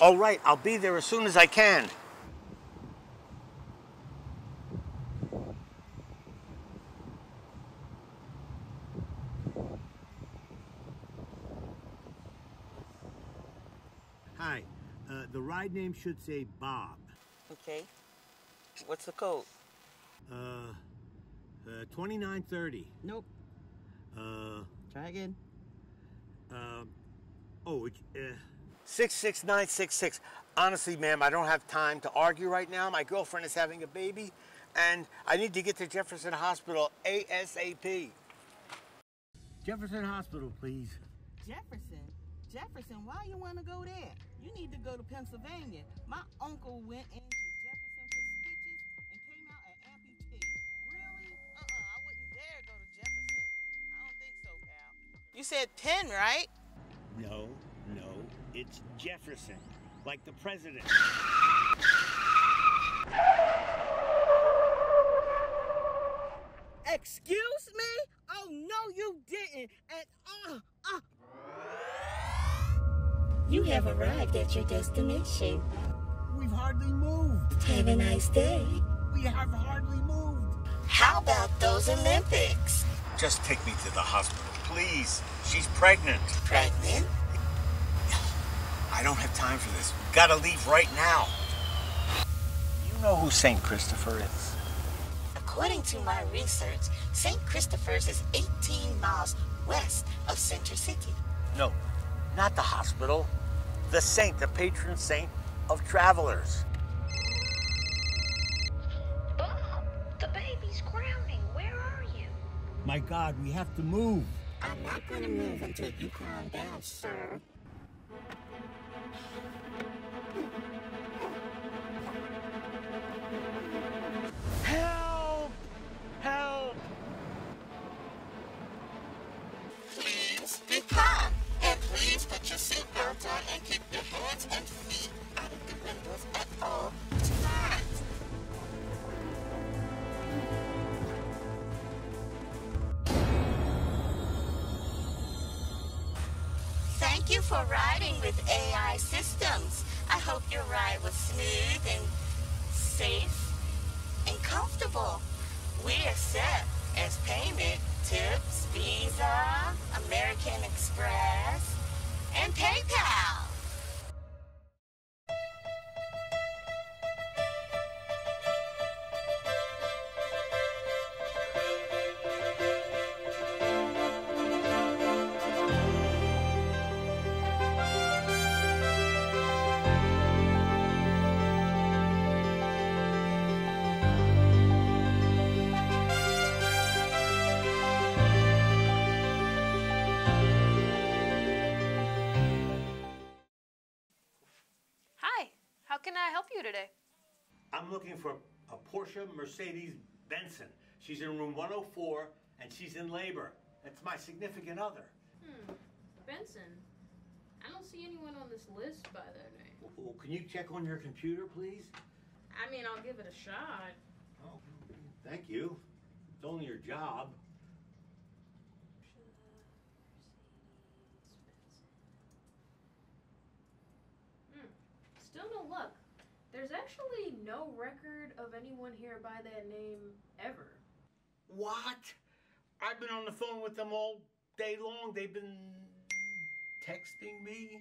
All right, I'll be there as soon as I can. Hi, uh, the ride name should say Bob. Okay. What's the code? Uh, uh 2930. Nope. Uh, Try again. um, oh, it, uh, 66966. Honestly, ma'am, I don't have time to argue right now. My girlfriend is having a baby, and I need to get to Jefferson Hospital ASAP. Jefferson Hospital, please. Jefferson? Jefferson, why you want to go there? You need to go to Pennsylvania. My uncle went into Jefferson for stitches and came out an amputee. Really? Uh-uh, I wouldn't dare go to Jefferson. I don't think so, pal. You said Penn, right? No, no, it's Jefferson, like the president. Excuse me? Oh, no, you didn't. And, uh, uh. You have arrived at your destination. We've hardly moved. Have a nice day. We have hardly moved. How about those Olympics? Just take me to the hospital, please. She's pregnant. Pregnant? I don't have time for this. We gotta leave right now. You know who St. Christopher is? According to my research, St. Christopher's is 18 miles west of Center City. No, not the hospital. The saint, the patron saint of travelers. Bob, the baby's crowning. Where are you? My God, we have to move. I'm not going to move until you calm down, sir. Thank you for riding with AI Systems. I hope your ride was smooth and safe and comfortable. We accept as payment tips, Visa, can I help you today? I'm looking for a Porsche Mercedes Benson. She's in room 104 and she's in labor. That's my significant other. Hmm, Benson. I don't see anyone on this list by that name. Well, Can you check on your computer, please? I mean, I'll give it a shot. Oh, thank you. It's only your job. Hmm, still no luck. There's actually no record of anyone here by that name ever. What? I've been on the phone with them all day long. They've been texting me.